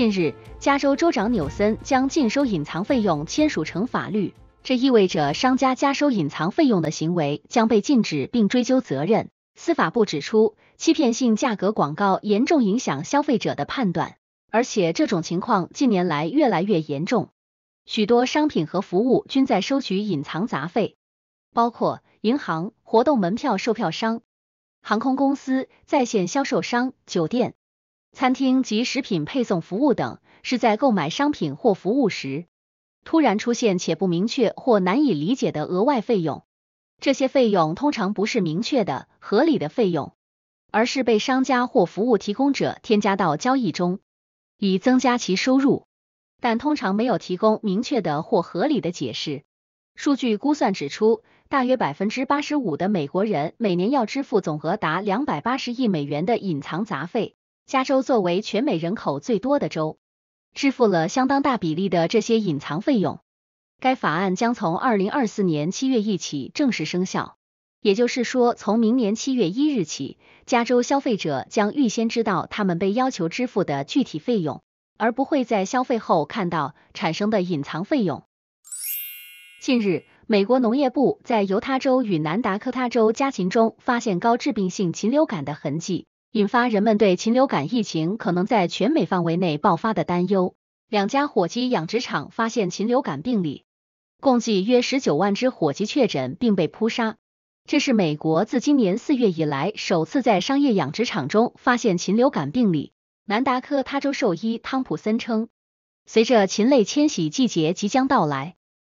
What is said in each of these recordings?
近日，加州州长纽森将禁收隐藏费用签署成法律，这意味着商家加收隐藏费用的行为将被禁止并追究责任。司法部指出，欺骗性价格广告严重影响消费者的判断，而且这种情况近年来越来越严重。许多商品和服务均在收取隐藏杂费，包括银行、活动门票售票商、航空公司、在线销售商、酒店。餐厅及食品配送服务等，是在购买商品或服务时，突然出现且不明确或难以理解的额外费用。这些费用通常不是明确的、合理的费用，而是被商家或服务提供者添加到交易中，以增加其收入，但通常没有提供明确的或合理的解释。数据估算指出，大约百分之八十五的美国人每年要支付总额达两百八十亿美元的隐藏杂费。加州作为全美人口最多的州，支付了相当大比例的这些隐藏费用。该法案将从二零二四年七月一起正式生效，也就是说，从明年七月一日起，加州消费者将预先知道他们被要求支付的具体费用，而不会在消费后看到产生的隐藏费用。近日，美国农业部在犹他州与南达科他州家禽中发现高致病性禽流感的痕迹。引发人们对禽流感疫情可能在全美范围内爆发的担忧。两家火鸡养殖场发现禽流感病例，共计约十九万只火鸡确诊并被扑杀。这是美国自今年四月以来首次在商业养殖场中发现禽流感病例。南达科他州兽医汤普森称，随着禽类迁徙季节即将到来，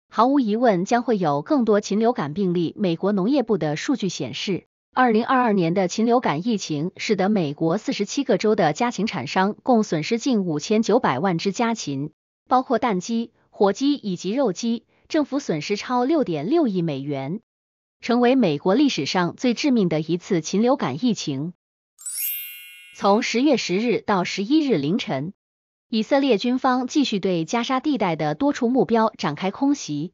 毫无疑问将会有更多禽流感病例。美国农业部的数据显示。二零二二年的禽流感疫情使得美国四十七个州的家禽产商共损失近五千九百万只家禽，包括蛋鸡、火鸡以及肉鸡，政府损失超六点六亿美元，成为美国历史上最致命的一次禽流感疫情。从十月十日到十一日凌晨，以色列军方继续对加沙地带的多处目标展开空袭，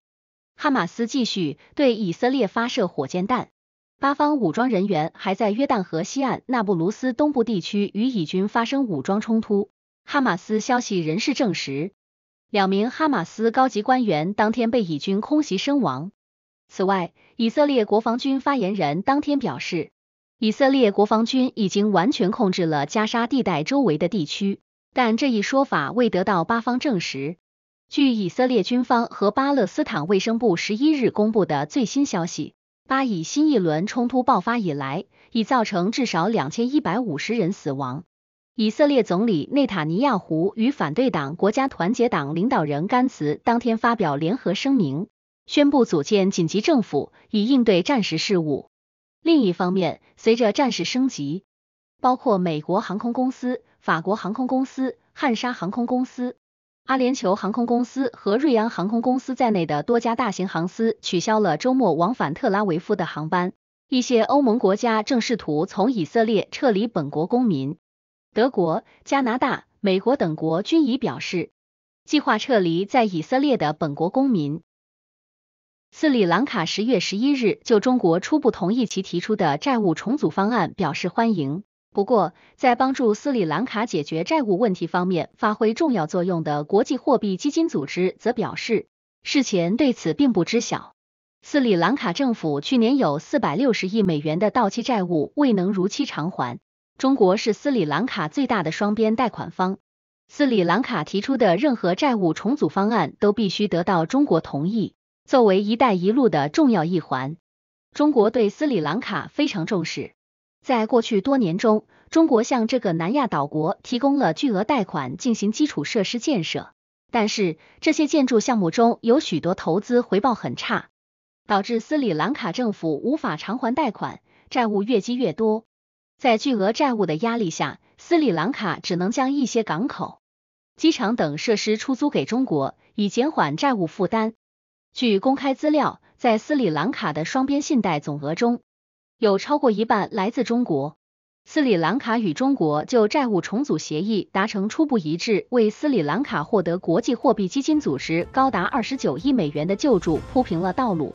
哈马斯继续对以色列发射火箭弹。巴方武装人员还在约旦河西岸纳布卢斯东部地区与以军发生武装冲突。哈马斯消息人士证实，两名哈马斯高级官员当天被以军空袭身亡。此外，以色列国防军发言人当天表示，以色列国防军已经完全控制了加沙地带周围的地区，但这一说法未得到巴方证实。据以色列军方和巴勒斯坦卫生部十一日公布的最新消息。巴以新一轮冲突爆发以来，已造成至少两千一百五十人死亡。以色列总理内塔尼亚胡与反对党国家团结党领导人甘茨当天发表联合声明，宣布组建紧急政府以应对战时事务。另一方面，随着战事升级，包括美国航空公司、法国航空公司、汉莎航空公司。阿联酋航空公司和瑞安航空公司在内的多家大型航司取消了周末往返特拉维夫的航班。一些欧盟国家正试图从以色列撤离本国公民。德国、加拿大、美国等国均已表示计划撤离在以色列的本国公民。斯里兰卡十月十一日就中国初步同意其提出的债务重组方案表示欢迎。不过，在帮助斯里兰卡解决债务问题方面发挥重要作用的国际货币基金组织则表示，事前对此并不知晓。斯里兰卡政府去年有四百六十亿美元的到期债务未能如期偿还。中国是斯里兰卡最大的双边贷款方，斯里兰卡提出的任何债务重组方案都必须得到中国同意。作为“一带一路”的重要一环，中国对斯里兰卡非常重视。在过去多年中，中国向这个南亚岛国提供了巨额贷款进行基础设施建设，但是这些建筑项目中有许多投资回报很差，导致斯里兰卡政府无法偿还贷款，债务越积越多。在巨额债务的压力下，斯里兰卡只能将一些港口、机场等设施出租给中国，以减缓债务负担。据公开资料，在斯里兰卡的双边信贷总额中，有超过一半来自中国。斯里兰卡与中国就债务重组协议达成初步一致，为斯里兰卡获得国际货币基金组织高达二十九亿美元的救助铺平了道路。